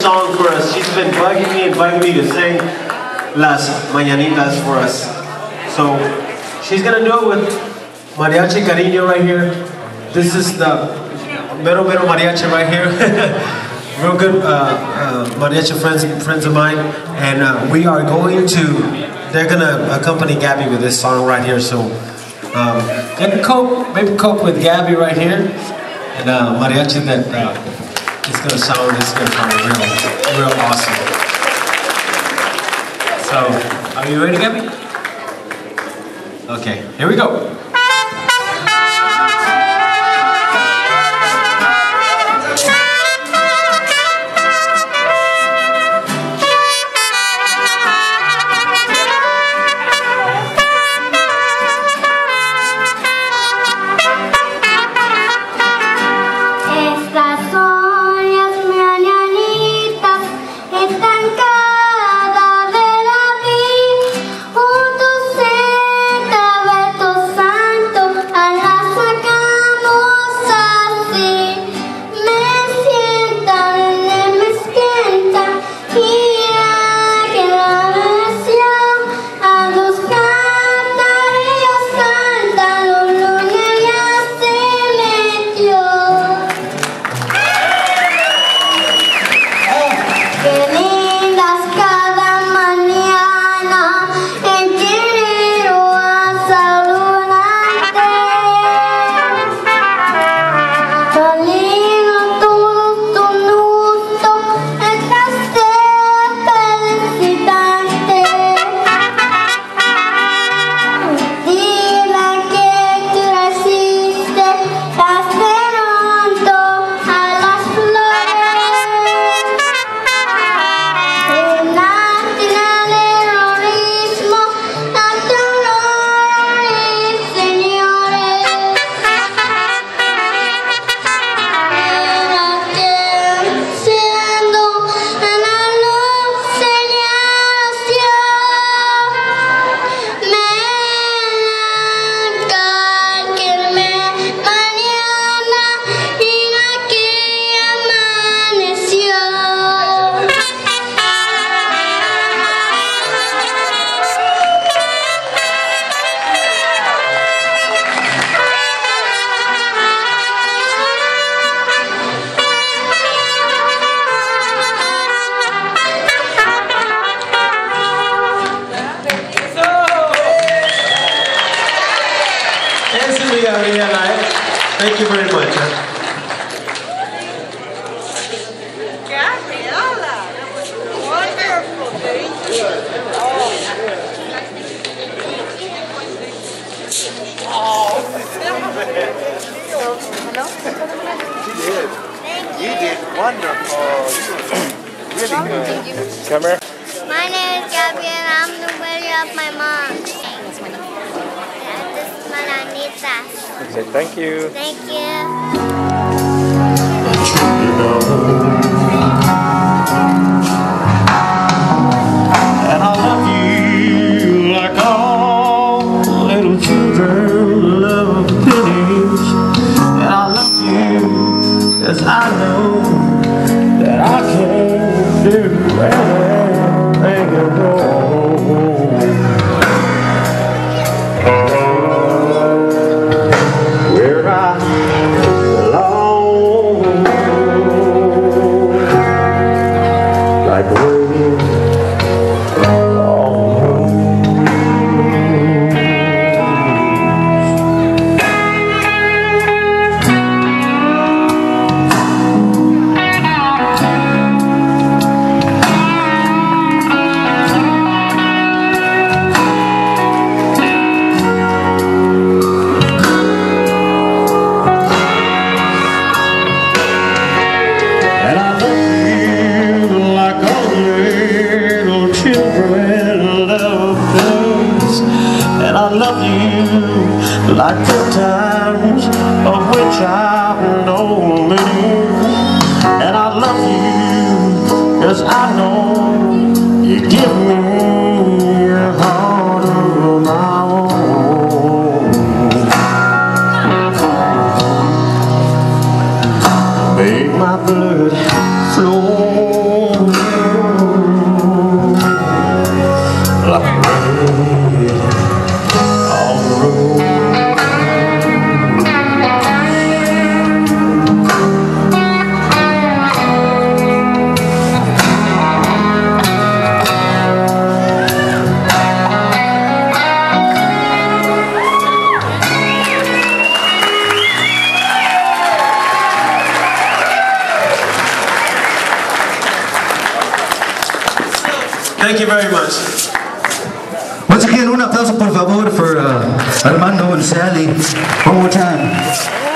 song for us. She's been bugging me and bugging me to sing Las Mañanitas for us. So she's gonna do it with Mariachi Cariño right here. This is the Mero Mero Mariachi right here. Real good uh, uh, mariachi friends and friends of mine, and uh, we are going to. They're gonna accompany Gabby with this song right here. So um, maybe cope, maybe cope with Gabby right here, and uh, mariachi that. It's gonna sound, it's gonna sound real, real awesome. So, are you ready, Gabby? Okay, here we go. Gabriela, eh? Thank you very much. huh? Gabriella, wonderful, thank you. You did wonderful. really good. Come here. My name is Gabby and I'm the wedding of my mom. And this is Say thank you. Thank you. Where like the times of which I've known many. And I love you cause I know you give me a heart of my own. Make my blood flow Thank you very much. Once again, un aplauso por favor for uh, Armando and Sally. One more time.